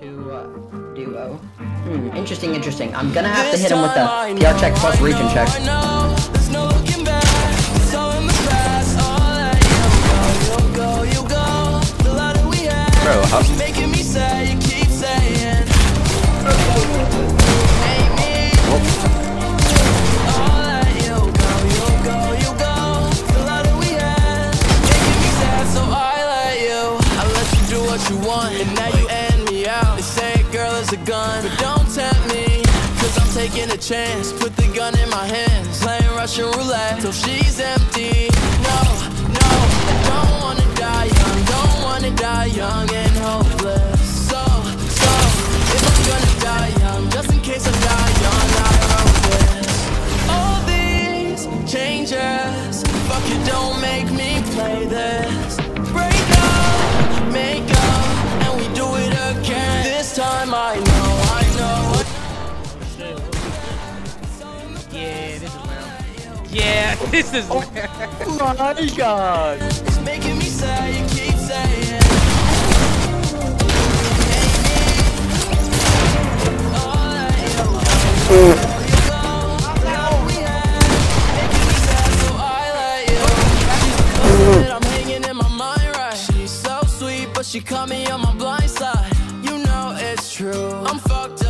to uh, duo. Hmm, interesting, interesting. I'm gonna have to hit him with the PR check plus region check. Bro, how, you want And now you end me out They say a girl is a gun But don't tempt me Cause I'm taking a chance Put the gun in my hands Playing Russian roulette Till she's empty No, no I don't wanna die young Don't wanna die young and hopeless So, so If I'm gonna die young Just in case I die young I wrote this all these changes. Fuck it, don't make me play this. Yeah, this is where. Yeah, this is oh my god! It's making me say, you keep saying. All that you know. I'm hanging in my mind right. She's so sweet, but she caught me on my it's true. I'm fucked up.